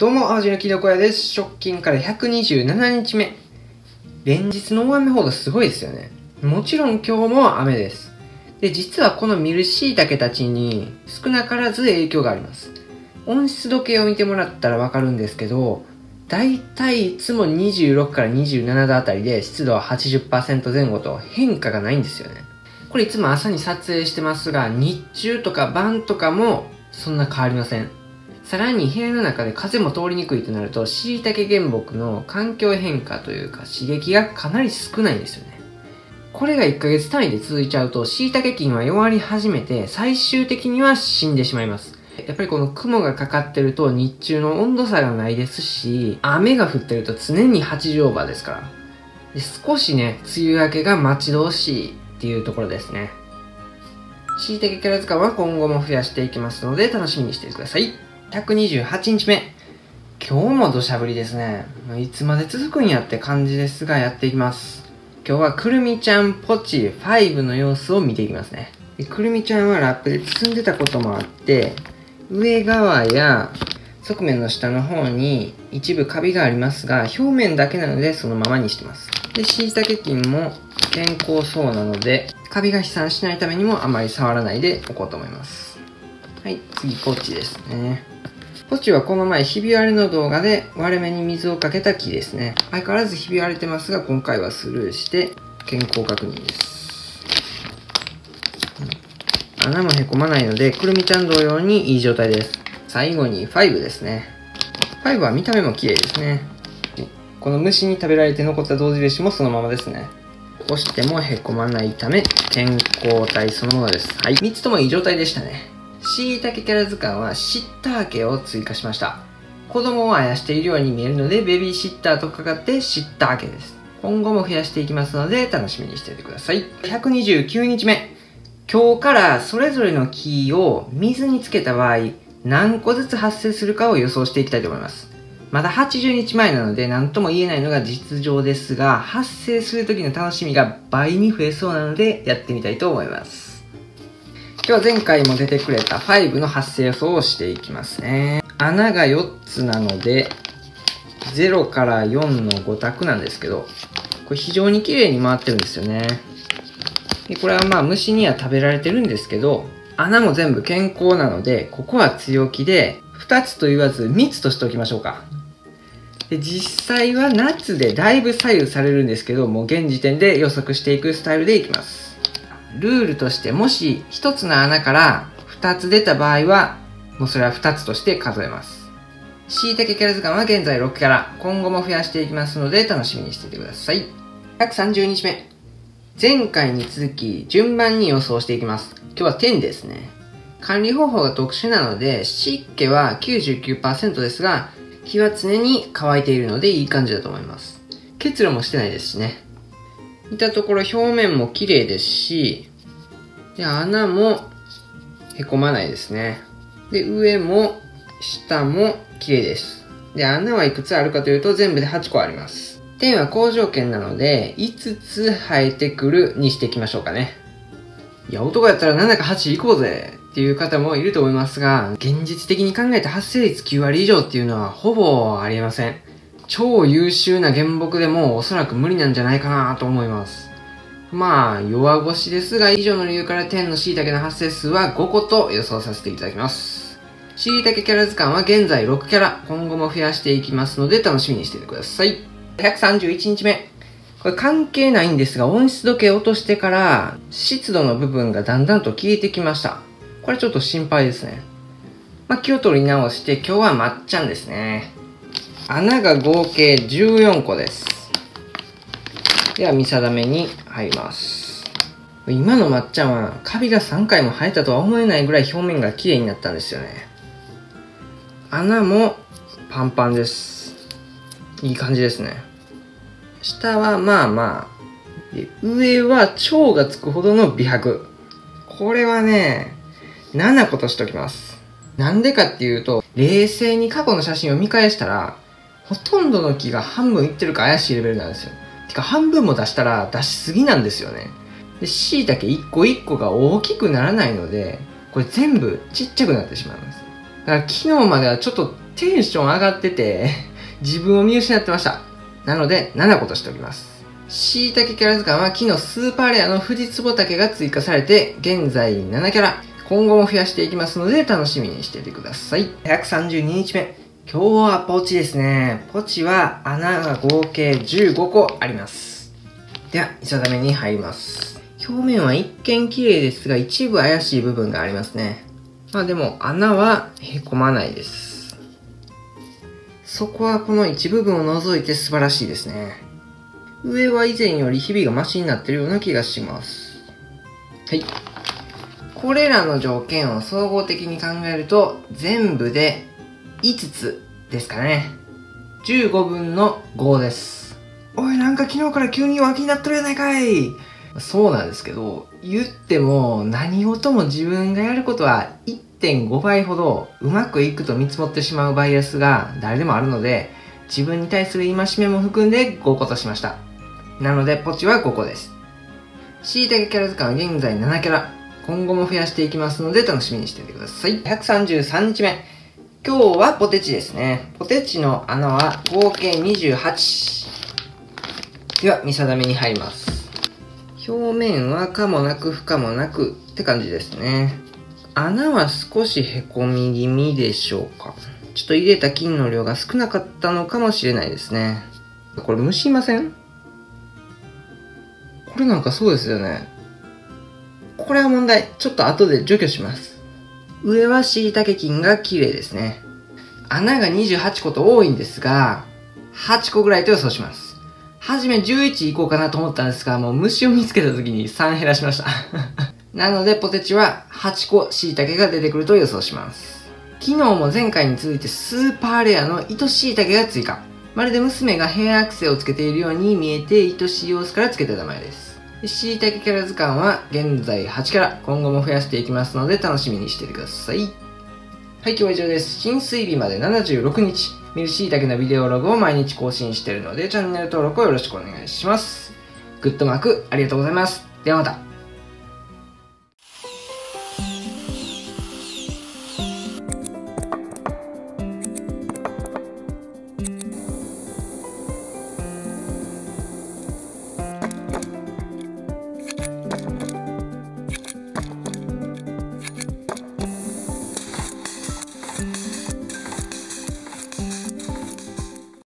どうも、淡路のきのこ屋です。直近から127日目。連日の大雨ほどすごいですよね。もちろん今日も雨です。で、実はこのミルシイタケたちに少なからず影響があります。温湿度計を見てもらったらわかるんですけど、だいたいいつも26から27度あたりで湿度は80%前後と変化がないんですよね。これいつも朝に撮影してますが、日中とか晩とかもそんな変わりません。さらに部屋の中で風も通りにくいとなると、椎茸原木の環境変化というか刺激がかなり少ないんですよね。これが1ヶ月単位で続いちゃうと、椎茸菌は弱り始めて、最終的には死んでしまいます。やっぱりこの雲がかかってると日中の温度差がないですし、雨が降ってると常に80オーバーですから。で少しね、梅雨明けが待ち遠しいっていうところですね。椎茸キャラ図鑑は今後も増やしていきますので楽しみにしていてください。128日目。今日も土砂降りですね。いつまで続くんやって感じですがやっていきます。今日はくるみちゃんポチ5の様子を見ていきますね。でくるみちゃんはラップで包んでたこともあって、上側や側面の下の方に一部カビがありますが、表面だけなのでそのままにしてます。で、椎茸菌も健康そうなので、カビが飛散しないためにもあまり触らないでおこうと思います。はい、次、ポチですね。ポチはこの前、ひび割れの動画で割れ目に水をかけた木ですね。相変わらずひび割れてますが、今回はスルーして健康確認です。穴もへこまないので、くるみちゃん同様にいい状態です。最後に5ですね。5は見た目も綺麗ですね。この虫に食べられて残った同時飯もそのままですね。押してもへこまないため、健康体そのものです。はい、3つともいい状態でしたね。しいたけキャラ図鑑はシッター家を追加しました。子供をあやしているように見えるので、ベビーシッターとかかってシッター家です。今後も増やしていきますので、楽しみにしていてください。129日目。今日からそれぞれの木を水につけた場合、何個ずつ発生するかを予想していきたいと思います。まだ80日前なので何とも言えないのが実情ですが、発生する時の楽しみが倍に増えそうなのでやってみたいと思います。今日は前回も出てくれた5の発生予想をしていきますね。穴が4つなので、0から4の5択なんですけど、これ非常に綺麗に回ってるんですよね。でこれはまあ虫には食べられてるんですけど、穴も全部健康なので、ここは強気で、2つと言わず3つとしておきましょうか。で実際は夏でだいぶ左右されるんですけど、もう現時点で予測していくスタイルでいきます。ルールとしてもし1つの穴から2つ出た場合は、もうそれは2つとして数えます。椎茸キャラ図鑑は現在6キャラ、今後も増やしていきますので楽しみにしていてください。130日目。前回に続き順番に予想していきます。今日は10ですね。管理方法が特殊なので湿気は99%ですが、日は常に乾いているのでいい感じだと思います。結露もしてないですしね。見たところ表面も綺麗ですし、で、穴もへこまないですね。で、上も下も綺麗です。で、穴はいくつあるかというと全部で8個あります。点は好条件なので、5つ生えてくるにしていきましょうかね。いや、男やったら7か8行こうぜっていう方もいると思いますが、現実的に考えて発生率9割以上っていうのはほぼありえません。超優秀な原木でもおそらく無理なんじゃないかなと思います。まあ、弱腰ですが、以上の理由から天の椎茸の発生数は5個と予想させていただきます。椎茸キャラ図鑑は現在6キャラ、今後も増やしていきますので楽しみにしててください。131日目。これ関係ないんですが、温湿度計落としてから、湿度の部分がだんだんと消えてきました。これちょっと心配ですね。まあ、気を取り直して、今日はまっちゃんですね。穴が合計14個です。では、見定めに入ります。今のまっちゃんは、カビが3回も生えたとは思えないぐらい表面が綺麗になったんですよね。穴もパンパンです。いい感じですね。下はまあまあ。で上は蝶がつくほどの美白。これはね、7個としておきます。なんでかっていうと、冷静に過去の写真を見返したら、ほとんどの木が半分いってるか怪しいレベルなんですよ。てか半分も出したら出しすぎなんですよね。で、椎茸一個一個が大きくならないので、これ全部ちっちゃくなってしまいます。だから昨日まではちょっとテンション上がってて、自分を見失ってました。なので、7個としておきます。椎茸キャラ図鑑は木のスーパーレアの富士壺竹が追加されて、現在7キャラ。今後も増やしていきますので、楽しみにしていてください。132日目。今日はポチですね。ポチは穴が合計15個あります。では、isa ざめに入ります。表面は一見綺麗ですが、一部怪しい部分がありますね。まあでも、穴は凹まないです。そこはこの一部分を除いて素晴らしいですね。上は以前より日々がマシになってるような気がします。はい。これらの条件を総合的に考えると、全部で5つですかね。15分の5です。おい、なんか昨日から急に弱気になっとるやないかいそうなんですけど、言っても何事も自分がやることは1.5倍ほどうまくいくと見積もってしまうバイアスが誰でもあるので、自分に対する戒めも含んで5個としました。なので、ポチは5個です。椎茸キャラ図鑑は現在7キャラ。今後も増やしていきますので楽しみにしていてください。133日目。今日はポテチですね。ポテチの穴は合計28。では、見定めに入ります。表面は可もなく不可もなくって感じですね。穴は少し凹み気味でしょうか。ちょっと入れた金の量が少なかったのかもしれないですね。これ蒸しません？これなんかそうですよね。これは問題。ちょっと後で除去します。上は椎茸菌が綺麗ですね。穴が28個と多いんですが、8個ぐらいと予想します。はじめ11いこうかなと思ったんですが、もう虫を見つけた時に3減らしました。なのでポテチは8個椎茸が出てくると予想します。昨日も前回に続いてスーパーレアの糸椎茸が追加。まるで娘がヘアアクセをつけているように見えて愛しい様子からつけた名前です。椎茸キャラ図鑑は現在8キャラ、今後も増やしていきますので楽しみにしててください。はい、今日は以上です。新水日まで76日、ミルシイタケのビデオログを毎日更新しているので、チャンネル登録をよろしくお願いします。グッドマークありがとうございます。ではまた。